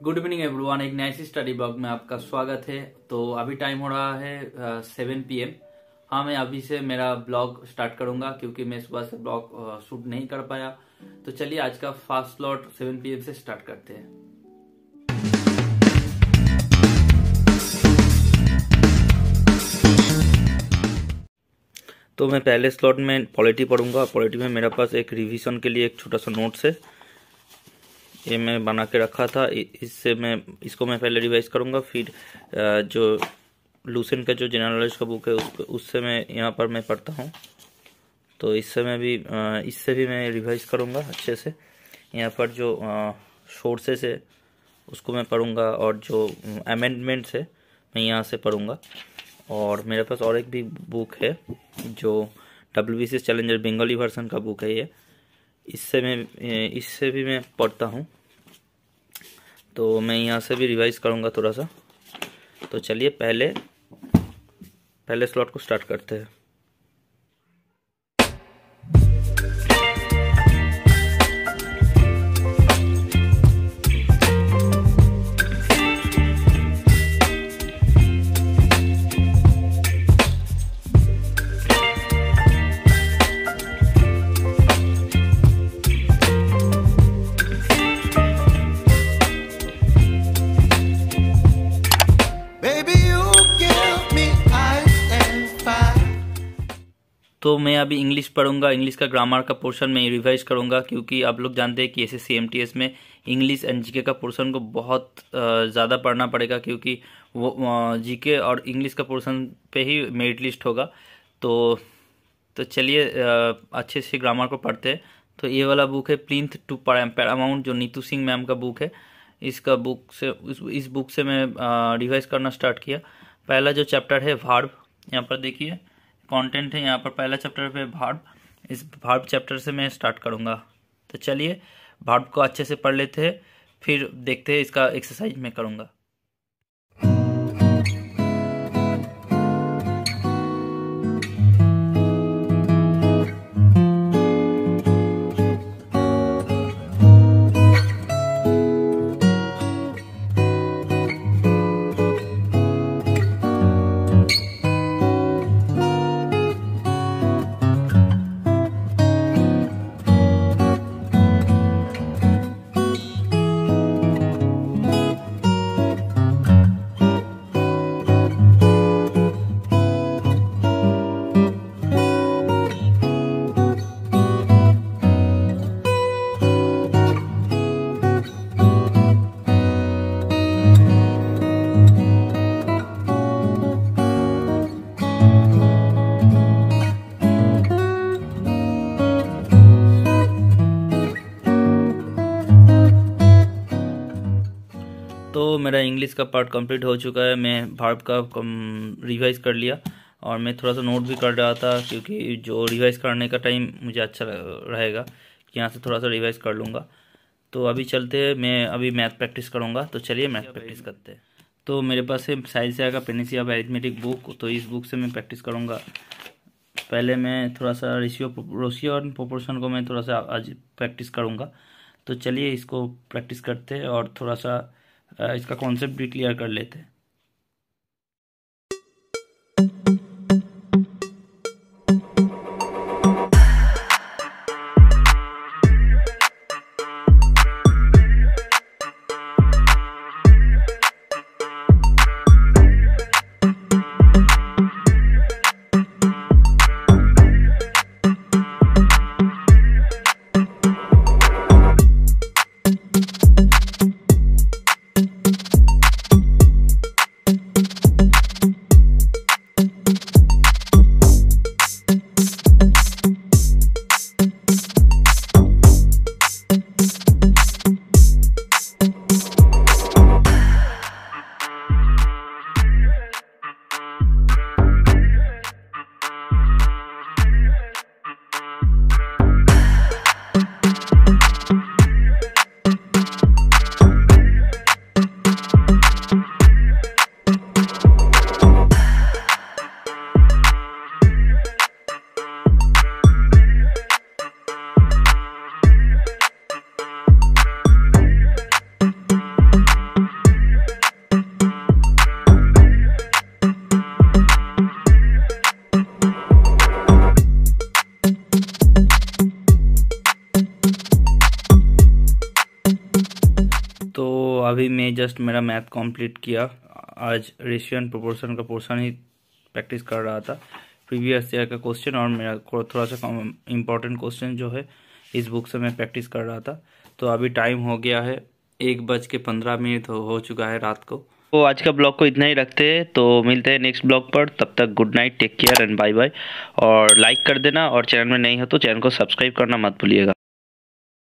Good evening everyone एक नई study blog में आपका स्वागत है। तो अभी टाइम हो रहा है सेवन पी एम हाँ मैं अभी से मेरा ब्लॉग स्टार्ट करूँगा क्योंकि मैं सुबह से ब्लॉग शूट नहीं कर पाया। तो चलिए आज का fast slot seven P M से स्टार्ट करते हैं। तो मैं पहले स्लॉट में पॉलिटी पढ़ूँगा। पॉलिटी में मेरे पास एक रिवीजन के लिए एक छोटा सा नोट्स है। ये मैं बना के रखा था। इससे मैं, इसको मैं पहले रिवाइज करूँगा, फिर जो लूसेंट का जो जनरल नॉलेज का बुक है, उस उससे मैं यहाँ पर मैं पढ़ता हूँ। तो इससे मैं भी इससे भी मैं रिवाइज करूँगा अच्छे से। यहाँ पर जो सोर्सेस है, उसको मैं पढ़ूँगा और जो अमेंडमेंट्स है, मैं यहाँ से पढ़ूँगा। और मेरे पास और एक भी बुक है, जो W B C challenger Bengali version का बुक है ये। इससे मैं इससे भी मैं पढ़ता हूँ। तो मैं यहाँ से भी रिवाइज करूँगा थोड़ा सा। तो चलिए पहले पहले स्लॉट को स्टार्ट करते हैं। तो मैं अभी इंग्लिश पढ़ूँगा इंग्लिश का ग्रामर का पोर्शन में रिवाइज करूँगा क्योंकि आप लोग जानते हैं कि एस एस में इंग्लिश एंड जीके का पोर्शन को बहुत ज़्यादा पढ़ना पड़ेगा क्योंकि वो जीके और इंग्लिश का पोर्शन पे ही मेरिट लिस्ट होगा। तो तो चलिए अच्छे से ग्रामर को पढ़ते हैं। तो ये वाला बुक है प्लिंथ टू पैरामाउंट जो नीतू सिंह मैम का बुक है। इसका बुक से इस, इस बुक से मैं रिवाइज करना स्टार्ट किया। पहला जो चैप्टर है भार्व यहाँ पर देखिए। कंटेंट है यहाँ पर पहला चैप्टर पे भार्ब इस भार्ब चैप्टर से मैं स्टार्ट करूँगा। तो चलिए भार्ब को अच्छे से पढ़ लेते हैं, फिर देखते हैं इसका एक्सरसाइज मैं करूँगा। तो मेरा इंग्लिश का पार्ट कंप्लीट हो चुका है। मैं भार्व का रिवाइज कर लिया और मैं थोड़ा सा नोट भी कर रहा था क्योंकि जो रिवाइज करने का टाइम मुझे अच्छा रहेगा कि यहाँ से थोड़ा सा रिवाइज कर लूँगा। तो अभी चलते हैं। मैं अभी मैथ प्रैक्टिस करूँगा। तो चलिए मैथ प्रैक्टिस करते हैं। तो मेरे पास है साइज़ से आएगा पेनिसी ऑफ़ एरिथमेटिक बुक तो इस बुक से मैं प्रैक्टिस करूँगा। पहले मैं थोड़ा सा रेशियो रोशियो और प्रोपोर्शन को मैं थोड़ा सा आज प्रैक्टिस करूँगा। तो चलिए इसको प्रैक्टिस करते हैं और थोड़ा सा इसका कॉन्सेप्ट भी क्लियर कर लेते हैं। अभी मैं जस्ट मेरा मैथ कंप्लीट किया। आज रेशियो एंड प्रोपोर्शन का पोर्शन ही प्रैक्टिस कर रहा था। प्रीवियस ईयर का क्वेश्चन और मेरा थोड़ा सा इम्पोर्टेंट क्वेश्चन जो है इस बुक से मैं प्रैक्टिस कर रहा था। तो अभी टाइम हो गया है एक बज के पंद्रह मिनट हो, हो चुका है रात को। तो आज का ब्लॉग को इतना ही रखते हैं। तो मिलते हैं नेक्स्ट ब्लॉग पर। तब तक good night take care and bye bye और लाइक कर देना। और चैनल में नहीं हो तो चैनल को सब्सक्राइब करना मत भूलिएगा।